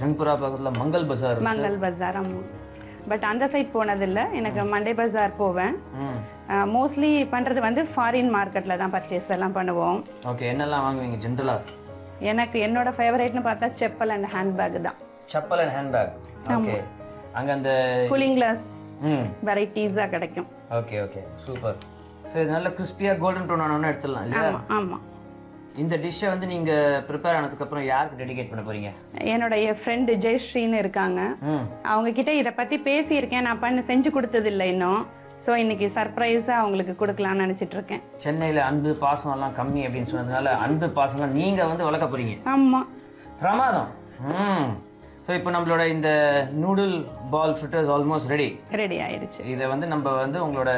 ஜங்புரா பக்கத்துல மங்கள் பஜார் இருக்கு. மங்கள் பஜார் பட் அந்த சைட் போனதில்லை. எனக்கு மண்டே பஜார் போவேன். மோஸ்ட்லி பண்ணுறது வந்து ஃபாரின் மார்க்கெட்டில் தான் பர்ச்சேஸ் எல்லாம் பண்ணுவோம். ஓகே என்னெல்லாம் வாங்குவீங்க ஜென்ரலா எனக்கு என்னோட ஃபேவரேட்னு பார்த்தா செப்பல் அண்ட் ஹேண்ட்பேக் தான். செப்பல் அண்ட் ஹேண்ட்பேக் ஓகே அங்க அந்த கூலிங் கிளாஸ் ம். வெரைட்டிஸாக கிடைக்கும். ஓகே ஓகே சூப்பர் ஸோ இது நல்ல கிறிஸ்பியா கோல்டன் ப்ரௌன் ஆனோன்னு எடுத்துடலாம் இல்லையா? ஆமாம் இந்த டிஷ்ஷை வந்து நீங்க ப்ரிப்பேர் ஆனதுக்கு அப்புறம் யாருக்கு டெடிகேட் பண்ண போறீங்க? என்னுடைய ஃப்ரெண்டு ஜெயஸ்ரீன்னு இருக்காங்க. அவங்க கிட்ட இதை பற்றி பேசியிருக்கேன் நான் பண்ணி செஞ்சு கொடுத்தது இல்லை இன்னும். ஸோ இன்னைக்கு சர்ப்ரைஸாக அவங்களுக்கு கொடுக்கலாம்னு நினச்சிட்டு இருக்கேன். சென்னையில அன்பு பாசம் எல்லாம் கம்மி அப்படின்னு சொன்னதுனால அன்பு பாசம்லாம் நீங்க வந்து வளர்க்க போறீங்க. ஆமாம் பிரமாதம். ம். ஸோ இப்போ நம்மளோட இந்த noodle ball fritters almost ready ready ஆயிடுச்சு இதை வந்து நம்ம வந்து உங்களோட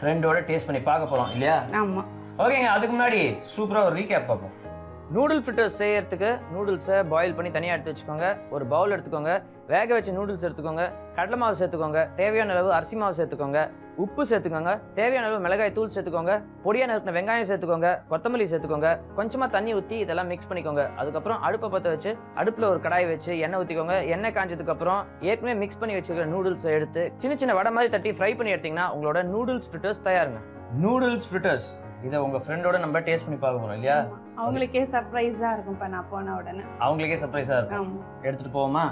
ஃப்ரெண்டோட டேஸ்ட் பண்ணி பார்க்க போறோம் இல்லையா? ஆமாம் ஓகேங்க அதுக்கு முன்னாடி சூப்பராக ஒரு ரீகேப் பார்ப்போம். நூடுல் ஃபிட்டர்ஸ் செய்யறதுக்கு நூடுல்ஸை பாயில் பண்ணி தனியாக எடுத்து வச்சுக்கோங்க. ஒரு பவுல் எடுத்துக்கோங்க. வேக வச்ச நூடுல்ஸ் எடுத்துக்கோங்க. கடலை மாவு சேர்த்துக்கோங்க. தேவையான அளவு அரிசி மாவு சேர்த்துக்கோங்க. உப்பு சேர்த்துக்கோங்க. தேவையான அளவு மிளகாய் தூள் சேர்த்துக்கோங்க. பொடியாக நறுக்கின வெங்காயம் சேர்த்துக்கோங்க. கொத்தமல்லி சேர்த்துக்கோங்க. கொஞ்சமாக தண்ணி ஊற்றி இதெல்லாம் மிக்ஸ் பண்ணிக்கோங்க. அதுக்கப்புறம் அடுப்பை பற்ற வச்சு அடுப்பில் ஒரு கடாய் வச்சு எண்ணெய் ஊற்றிக்கோங்க எண்ணெய் காஞ்சதுக்கப்புறம் ஏற்கனவே மிக்ஸ் பண்ணி வச்சுக்கிற நூடுல்ஸை எடுத்து சின்ன சின்ன வடை மாதிரி தட்டி ஃப்ரை பண்ணி எடுத்தீங்கன்னா உங்களோட நூடுல்ஸ் ஃபிட்டர்ஸ் தயாருங்க. நூடுல்ஸ் ஃபிட்டர்ஸ் இதை உங்கள் ஃப்ரெண்டோட நம்ம டேஸ்ட் பண்ணி பார்க்க போகிறோம் இல்லையா? அவங்களுக்கே சர்ப்ரைஸாக இருக்கும் நான் போன உடனே. அவங்களுக்கே சர்ப்ரைஸாக இருக்கும். ஆமாம் எடுத்துகிட்டு போவோமா?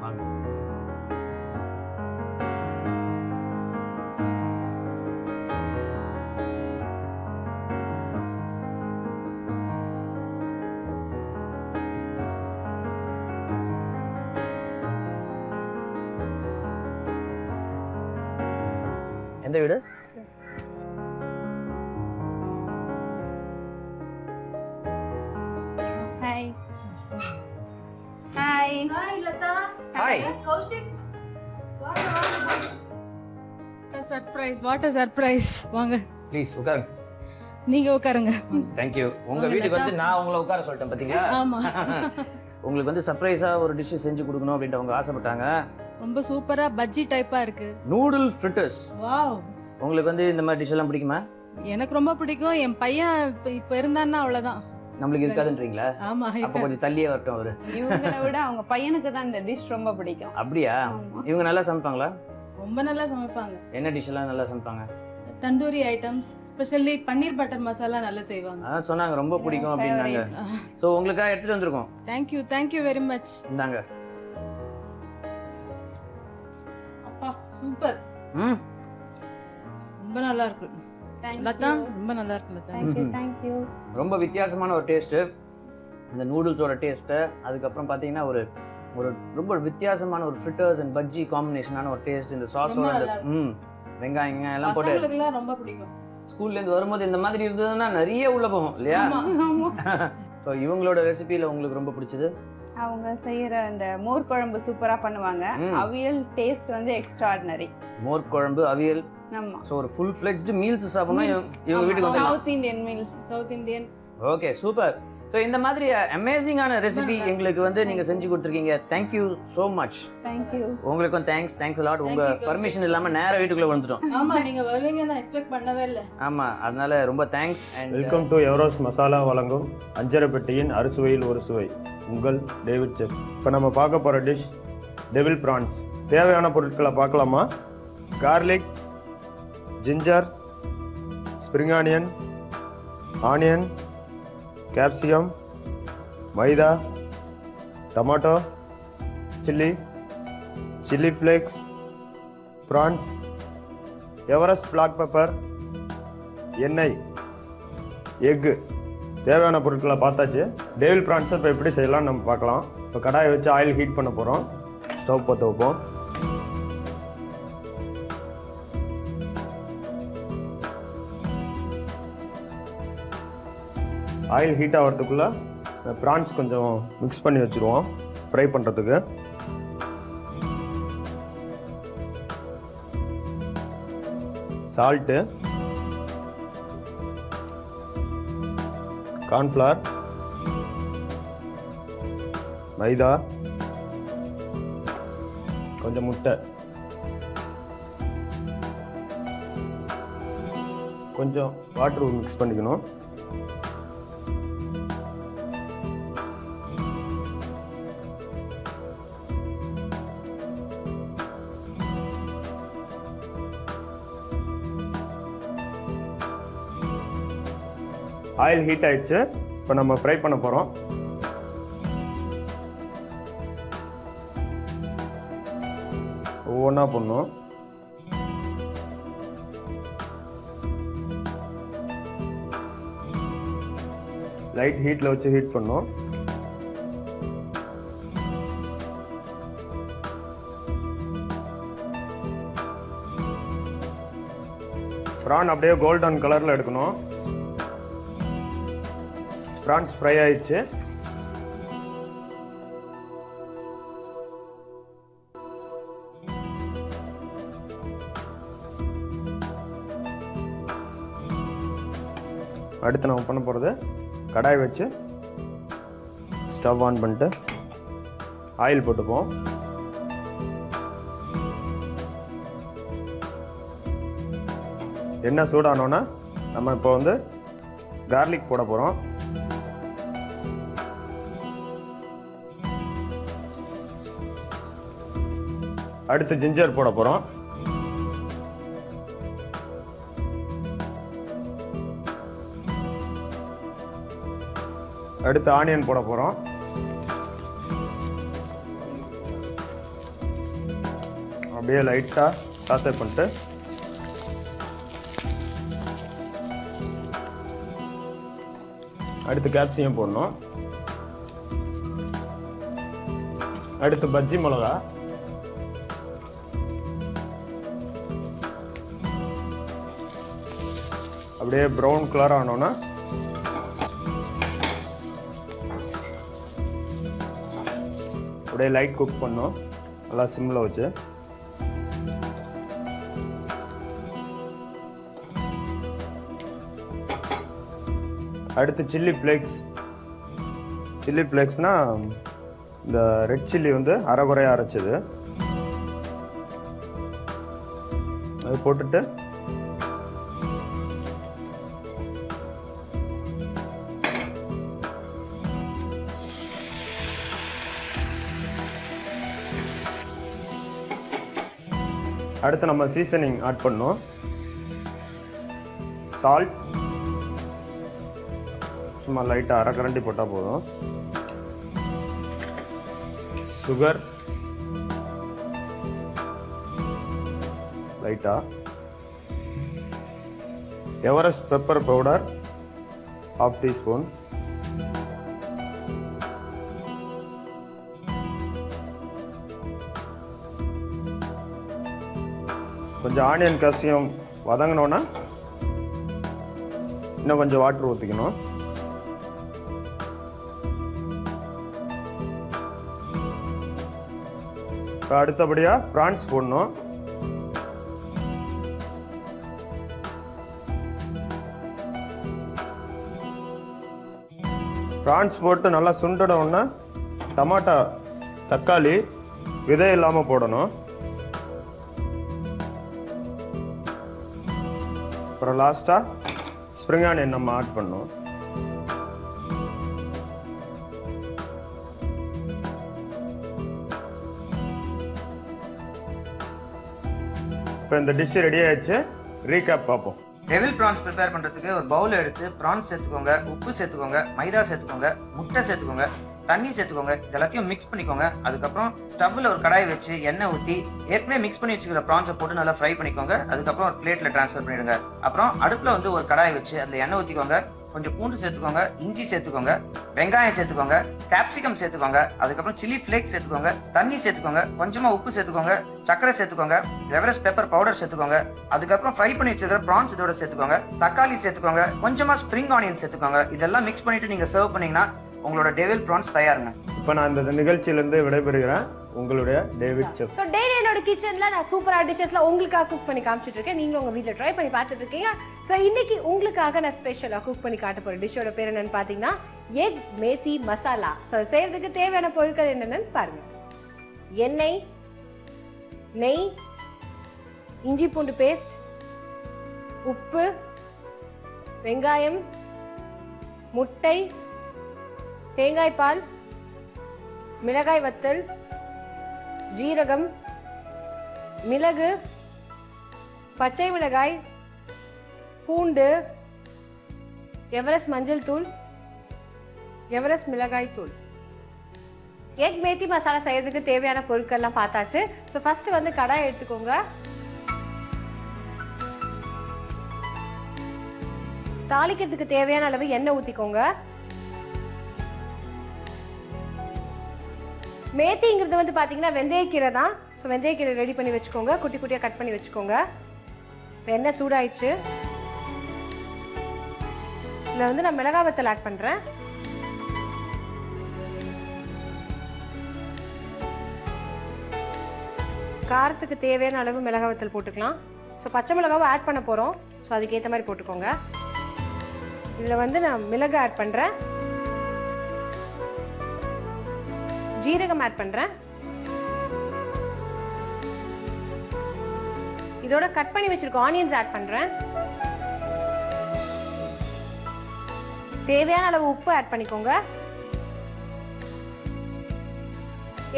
வாங்க. எந்த வீடு? Hi hi hi surprise what a surprise வாங்க ப்ளீஸ் உட்காருங்க. நீங்க உட்காருங்க. தேங்க் யூ உங்க வீட்டுக்கு வந்து நான் உங்களை உட்கார சொல்லிட்டேன் பாத்தீங்களா? ஆமா. உங்களுக்கு வந்து சர்ப்ரைஸா ஒரு டிஷ் செஞ்சு கொடுக்கணும் அப்படின்ட்டு அவங்க ஆசைப்பட்டாங்க. ரொம்ப சூப்பரா பஜ்ஜி டைப்பா இருக்கு. Noodle fritters wow. உங்களுக்கு வந்து இந்த மாதிரி டிஷ் எல்லாம் பிடிக்குமா? எனக்கு ரொம்ப பிடிக்கும். என் பையன் இப்ப- இப்ப இருந்தான்னா அவ்வளவுதான். நம்மளுக்கு இருக்காதுன்றீங்களா? ஆமா அப்ப கொஞ்சம் தள்ளியே வரட்டும் அவரு. இவங்களை விட அவங்க பையனுக்கு தான் இந்த டிஷ் ரொம்ப பிடிக்கும். அப்படியா? ஆமா. இவங்க நல்லா சமைப்பாங்களா? ரொம்ப நல்லா சமைப்பாங்க. என்ன டிஷ் எல்லாம் நல்லா சமைப்பாங்க? Tandoori items specially paneer butter masala நல்லா செய்வாங்க. அதான் சொன்னாங்க. ரொம்ப பிடிக்கும் அப்படின்னாங்க. சோ உங்களுக்காக எடுத்துட்டு வந்திருக்கோம். Thank you thank you very much இந்தாங்க. சூப்பர். ம். ரொம்ப நல்லா இருக்கு லதா ரொம்ப நல்லா இருக்கு லதா தேங்க்யூ தேங்க்யூ ரொம்ப வித்தியாசமான ஒரு டேஸ்ட்டு. இந்த நூடுல்ஸோட டேஸ்ட்டு. அதுக்கப்புறம் பார்த்தீங்கன்னா ஒரு ஒரு ரொம்ப வித்தியாசமான ஒரு ஃப்ரிட்டர்ஸ் அண்ட் பஜ்ஜி காம்பினேஷனான ஒரு டேஸ்ட் இந்த சாஸோட அந்த ம் வெங்காயம் எல்லாம் போட்டு ரொம்ப பிடிக்கும். ஸ்கூல்லேருந்து வரும்போது இந்த மாதிரி இருந்ததுன்னா நிறைய உள்ள போகும் இல்லையா? ஆமா. ஸோ இவங்களோட ரெசிபியில் உங்களுக்கு ரொம்ப பிடிச்சது? அவங்க செய்யற அந்த மோர் குழம்பு சூப்பரா பண்ணுவாங்க. அவியல் டேஸ்ட் வந்து எக்ஸ்ட்ராடினரி மோர் குழம்பு அவியல். ஆமா. ஸோ ஒரு ஃபுல் ஃப்ளெக்ஸ்டு மீல்ஸ் சாப்பிடணும் இவங்க- வீட்டுக்கு வந்துடலாம் south Indian meals south Indian okay super so இந்த மாதிரி அமேசிங்கான ரெசிபி எங்களுக்கு வந்து நீங்கள் செஞ்சு கொடுத்துருக்கீங்க. Thank you so much thank you உங்களுக்கும் தேங்க்ஸ் தேங்க்ஸ் லாட் உங்க Thank you, Kaushik. பர்மிஷன் இல்லாம நேரா வீட்டுக்குள்ள வந்துட்டோம் ஆமா நீங்க வருவீங்க நான் எக்ஸ்பெக்ட் பண்ணவே இல்ல. ஆமா அதனால ரொம்ப thanks and welcome to Everest masala வழங்கும் அஞ்சரைப்பெட்டியின் அறுசுவையில் ஒரு சுவை உங்கள் டேவிட் செஃப். இப்போ நம்ம பார்க்க போகிற டிஷ் டெவில் ப்ரான்ஸ் தேவையான பொருட்களை பார்க்கலாமா? Garlic ginger spring onion onion capsicum maida tomato chilli chilli flakes prawns Everest black pepper எண்ணெய் எக்கு தேவையான பொருட்களை பார்த்தாச்சு. டேவில் ப்ரான்ஸை இப்போ எப்படி செய்யலாம் நம்ம பார்க்கலாம். இப்போ கடாயை வச்சு ஆயில் ஹீட் பண்ண போகிறோம் ஸ்டவ் பற்ற வைப்போம். ஆயில் ஹீட் ஆகிறதுக்குள்ளே ப்ரான்ஸ் கொஞ்சம் மிக்ஸ் பண்ணி வச்சுருவோம் ஃப்ரை பண்ணுறதுக்கு சால்ட்டு கார்ன்ஃப்ளவர் மைதா கொஞ்சம் முட்டை. கொஞ்சம் வாட்டர் மிக்ஸ் பண்ணிக்கணும். ஆயில் ஹீட் ஆயிடுச்சு. இப்போ நம்ம ஃப்ரை பண்ண போகிறோம் ஒவ்வொன்றா பண்ணும் லைட் ஹீட்டில் வச்சு ஹீட் பண்ணோம் ப்ரான் அப்படியே கோல்டன் கலரில் எடுக்கணும். ப்ரான்ஸ் ஃப்ரை ஆயிடுச்சு. அடுத்து நம்ம பண்ண போகிறது கடாய் வச்சு ஸ்டவ் ஆன் பண்ணிட்டு ஆயில் போட்டுப்போம் எண்ணெய் சூடானோன்னா நம்ம இப்போ வந்து கார்லிக் போட போகிறோம் அடுத்து ஜிஞ்சர் போட போகிறோம் அடுத்து ஆனியன் போட போகிறோம் அப்படியே லைட்டாக சாசை பண்ணிட்டு. அடுத்து கேப்சியம் போடணும். அடுத்து பஜ்ஜி மிளகா. அப்படியே ப்ரௌன் கலர் ஆனோன்னா அப்படியே லைட் குக் பண்ணோம். நல்லா சிம்மில் வச்சு. அடுத்து சில்லி ஃப்ளேக்ஸ் சில்லி ஃப்ளேக்ஸ்னால் இந்த ரெட் சில்லி வந்து அரைகுறையாக அரைச்சது. அது போட்டுட்டு அடுத்து நம்ம சீசனிங் ஆட் பண்ணோம். சால்ட் சும்மா லைட்டாக அரை கரண்டி போட்டால் போதும். சுகர் லைட்டாக Everest pepper powder half teaspoon கொஞ்சம் ஆனியன் கசியம் வதங்கினோன்னா இன்னும் கொஞ்சம் வாட்டர் ஊற்றிக்கணும் இப்போ அடுத்தபடியாக ப்ரான்ஸ் போடணும். ப்ரான்ஸ் போட்டு நல்லா சுண்டடவுன்னா டமாட்டா தக்காளி விதை இல்லாமல் போடணும். அப்புறம் லாஸ்ட்டாக ஸ்ப்ரிங் ஆனியன் நம்ம ஆட் பண்ணோம். இப்போ இந்த டிஷ்ஷு ரெடி ஆயிடுச்சு. ரீகேப் பார்ப்போம். டெவில் ப்ரான்ஸ் ப்ரிப்பேர் பண்ணுறதுக்கு ஒரு பவுல் எடுத்து ப்ரான்ஸ் சேர்த்துக்கோங்க உப்பு சேர்த்துக்கோங்க மைதா சேர்த்துக்கோங்க முட்டை சேர்த்துக்கோங்க தண்ணி சேர்த்துக்கோங்க இது எல்லாத்தையும் மிக்ஸ் பண்ணிக்கோங்க. அதுக்கப்புறம் ஸ்டவ்வில் ஒரு கடாய் வச்சு எண்ணெய் ஊற்றி ஏற்கனவே மிக்ஸ் பண்ணி வச்சுக்கிற ப்ரான்ஸை போட்டு நல்லா ஃப்ரை பண்ணிக்கோங்க. அதுக்கப்புறம் ஒரு பிளேட்டில் ட்ரான்ஸ்ஃபர் பண்ணிடுங்க. அப்புறம் அடுப்பில் வந்து ஒரு கடாய் வச்சு அந்த எண்ணெய் ஊற்றிக்கோங்க கொஞ்சம் பூண்டு சேர்த்துக்கோங்க இஞ்சி சேர்த்துக்கோங்க வெங்காயம் சேர்த்துக்கோங்க கேப்சிகம் சேர்த்துக்கோங்க அதுக்கப்புறம் சில்லி ஃப்ளேக்ஸ் சேர்த்துக்கோங்க தண்ணி சேர்த்துக்கோங்க கொஞ்சமாக உப்பு சேர்த்துக்கோங்க சக்கரை சேர்த்துக்கோங்க எவரெஸ்ட் பெப்பர் பவுடர் சேர்த்துக்கோங்க அதுக்கப்புறம் ஃப்ரை பண்ணி வச்சிருக்கிற ப்ரான்ஸ் இதோட சேர்த்துக்கோங்க தக்காளி சேர்த்துக்கோங்க கொஞ்சமாக ஸ்ப்ரிங் ஆனியன் சேர்த்துக்கோங்க. இதெல்லாம் மிக்ஸ் பண்ணிட்டு நீங்கள் சர்வ் பண்ணீங்கன்னா உங்களோட டெவில் ப்ரான்ஸ் தயாருங்க. இப்போ நான் இந்த நிகழ்ச்சியிலேருந்து விடைபெறுகிறேன். உங்களுடைய டேவிட் செஃப் ஸோ டெய்லி என்னோட கிச்சன்ல நான் சூப்பராக டிஷ்ஷஸ்லாம் உங்களுக்காக குக் பண்ணி காமிச்சிட்டு இருக்கேன். நீங்களும் உங்க வீட்டில் ட்ரை பண்ணி பார்த்துட்டு இருக்கீங்க. ஸோ இன்னைக்கு உங்களுக்காக நான் ஸ்பெஷலாக குக் பண்ணி காட்ட போகிற டிஷ்ஷோட பேர் என்னன்னு பார்த்தீங்கன்னா எக் மேத்தி மசாலா ஸோ செய்யறதுக்கு தேவையான பொருட்கள் என்னென்னு பாருங்க. எண்ணெய் நெய் இஞ்சி பூண்டு பேஸ்ட் உப்பு வெங்காயம் முட்டை தேங்காய் பால் மிளகாய் வத்தல் ஜீரகம் மிளகு பச்சை மிளகாய் பூண்டு எவரெஸ்ட் மஞ்சள் தூள் எவரெஸ்ட் மிளகாய் தூள். எக் மேத்தி மசாலா செய்யறதுக்கு தேவையான பொருட்கள்லாம் பார்த்தாச்சு. ஸோ ஃபர்ஸ்ட் வந்து கடாய் எடுத்துக்கோங்க. தாளிக்கிறதுக்கு தேவையான அளவு எண்ணெய் ஊற்றிக்கோங்க மேத்திங்கிறது வந்து பார்த்தீங்கன்னா வெந்தயக்கீரை தான். ஸோ வெந்தயக்கீரை ரெடி பண்ணி வச்சுக்கோங்க. குட்டி குட்டியாக கட் பண்ணி வச்சுக்கோங்க. இப்போ எண்ணெய் சூடாயிடுச்சு. இதில் வந்து நான் மிளகாய் வத்தல் ஆட் பண்ணுறேன் காரத்துக்கு தேவையான அளவு மிளகாய் வத்தல் போட்டுக்கலாம். ஸோ பச்சை மிளகாவை ஆட் பண்ண போகிறோம் ஸோ அதுக்கேற்ற மாதிரி போட்டுக்கோங்க. இதில் வந்து நான் மிளகு ஆட் பண்ணுறேன் ஜீரகம் ஆட் பண்ணுறேன் இதோட கட் பண்ணி வச்சிருக்க ஆனியன்ஸ் ஆட் பண்ணுறேன் தேவையான அளவு உப்பு ஆட் பண்ணிக்கோங்க.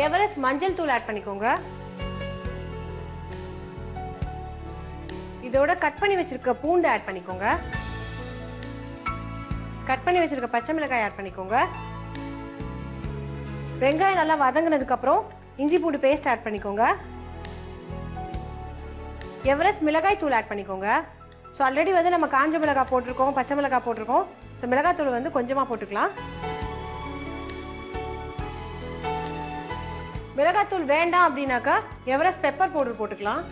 எவரெஸ்ட் மஞ்சள் தூள் ஆட் பண்ணிக்கோங்க. இதோட கட் பண்ணி வச்சிருக்க பூண்டு ஆட் பண்ணிக்கோங்க. கட் பண்ணி வச்சிருக்க பச்சை மிளகாய் ஆட் பண்ணிக்கோங்க. வெங்காயம் நல்லா வதங்கினதுக்கு அப்புறம் இஞ்சி பூண்டு பேஸ்ட் ஆட் பண்ணிக்கோங்க. எவரெஸ்ட் மிளகாய் தூள் ஆட் பண்ணிக்கோங்க. ஸோ ஆல்ரெடி வந்து நம்ம காஞ்ச மிளகாய் போட்டிருக்கோம் பச்சை மிளகாய் போட்டிருக்கோம். ஸோ மிளகாய் தூள் வந்து கொஞ்சமாக போட்டுக்கலாம். மிளகாய் தூள் வேண்டாம் அப்படின்னாக்கா எவரெஸ்ட் பெப்பர் பவுடர் போட்டுக்கலாம்.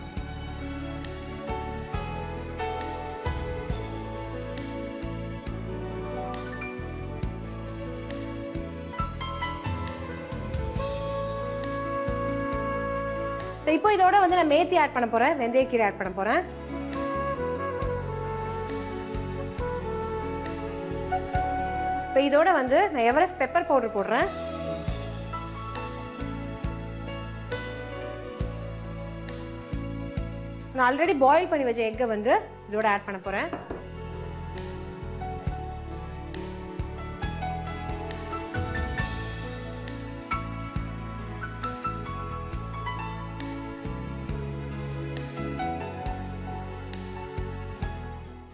இப்போ இதோட வந்து நான் மேத்தி ஆட் பண்ண போறேன் வெந்தயக்கீரை ஆட் பண்ண போறேன். இப்போ இதோட வந்து நான் எவரெஸ்ட் பெப்பர் பவுடர் போடுறேன். நான் ஆல்ரெடி பாயில் பண்ணி வச்ச எக்கை வந்து இதோட ஆட் பண்ண போறேன்.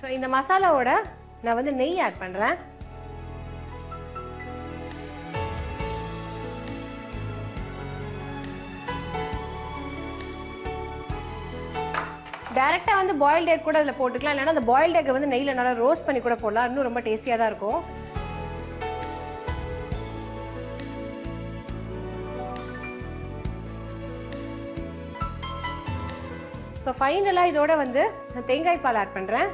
ஸோ இந்த மசாலாவோட நான் வந்து நெய் ஆட் பண்ணுறேன் டேரெக்டாக வந்து பாயில்ட் எக் கூட அதில் போட்டுக்கலாம். இல்லைன்னா அந்த பாயில்ட் எக்கை வந்து நெய்யில் நல்லா ரோஸ்ட் பண்ணி கூட போடலாம். இன்னும் ரொம்ப டேஸ்டியாக தான் இருக்கும். ஸோ ஃபைனலாக இதோட வந்து நான் தேங்காய் பால் ஆட் பண்ணுறேன்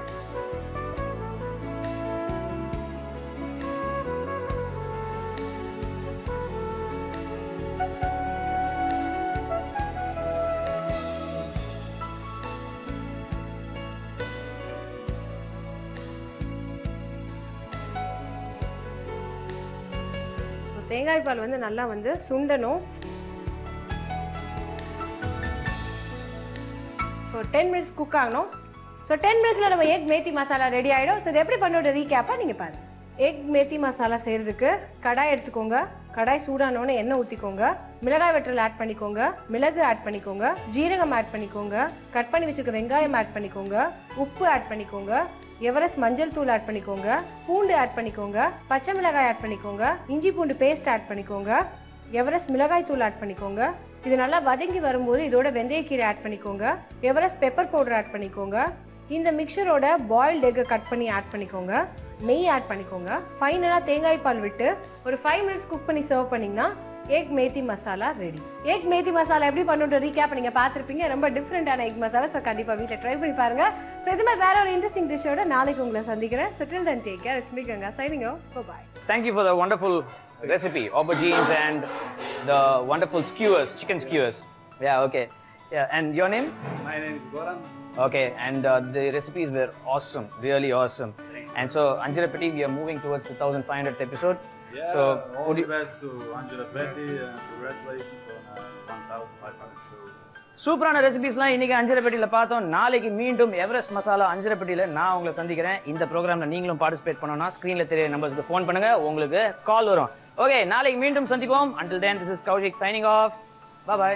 தேங்காய் பால் வந்து நல்லா வந்து சுண்டணும். ஸோ டென் மினிட்ஸ் குக் ஆகணும். ஸோ டென் மினிட்ஸில் நம்ம எக் மேத்தி மசாலா ரெடி ஆகிடும் ஸோ இது எப்படி பண்ணோட ரீகேப்பாக நீங்கள் பாருங்கள் எக் மேத்தி மசாலா செய்கிறதுக்கு கடாய் எடுத்துக்கோங்க கடாய் சூடானோன்னு எண்ணெய் ஊற்றிக்கோங்க மிளகாய் வெற்றல் ஆட் பண்ணிக்கோங்க மிளகு ஆட் பண்ணிக்கோங்க ஜீரகம் ஆட் பண்ணிக்கோங்க கட் பண்ணி வச்சுருக்க வெங்காயம் ஆட் பண்ணிக்கோங்க உப்பு ஆட் பண்ணிக்கோங்க எவரெஸ்ட் மஞ்சள் தூள் ஆட் பண்ணிக்கோங்க பூண்டு ஆட் பண்ணிக்கோங்க பச்சை மிளகாய் ஆட் பண்ணிக்கோங்க இஞ்சி பூண்டு பேஸ்ட் ஆட் பண்ணிக்கோங்க எவரெஸ்ட் மிளகாய் தூள் ஆட் பண்ணிக்கோங்க இது நல்லா வதங்கி வரும்போது இதோட வெந்தயக்கீரை ஆட் பண்ணிக்கோங்க எவரெஸ்ட் பெப்பர் பவுடர் ஆட் பண்ணிக்கோங்க இந்த மிக்சரோட பாயில்டு எக்கை கட் பண்ணி ஆட் பண்ணிக்கோங்க நெய் ஆட் பண்ணிக்கோங்க. ஃபைனலாக தேங்காய் பால் விட்டு ஒரு ஃபைவ் மினிட்ஸ் குக் பண்ணி சர்வ் பண்ணிங்கன்னா egg methi masala ready egg methi masala எப்படி பண்ணுன்ற ரீகேப் நீங்கள் பார்த்துருப்பீங்க. ரொம்ப டிஃப்ரெண்டான எக் மசாலா ஸோ கண்டிப்பாக வீட்டில் ட்ரை பண்ணி பாருங்க. ஸோ இது மாதிரி வேற ஒரு இன்ட்ரெஸ்டிங் டிஷ்ஷோட நாளைக்கு உங்களை சந்திக்கிறேன். So then take care it's me Ganga signing bye thank you for the wonderful recipe aubergines and the wonderful skewers chicken skewers yeah okay. Yeah, and your name? My name is Goran. Okay, and uh, the recipes were awesome, really awesome. And so, Anjali we are moving towards the 1500th episode. Yeah, So, all the you- best to Petty and congratulations on uh, 1500 show. சூப்பரான ரெசிபிஸ்லாம் இன்னைக்கு அஞ்சரைப்பட்டியில் பார்த்தோம் நாளைக்கு மீண்டும் Everest masala அஞ்சரைப்பட்டியில் நான் உங்களை சந்திக்கிறேன் இந்த ப்ரோக்ராம்ல நீங்களும் பார்ட்டிசிபேட் பண்ணணும்னா ஸ்க்ரீன்ல தெரிய நம்பர்ஸ்க்கு ஃபோன் பண்ணுங்க உங்களுக்கு கால் வரும் ஓகே நாளைக்கு மீண்டும் சந்திப்போம் until then this is Kaushik signing off bye bye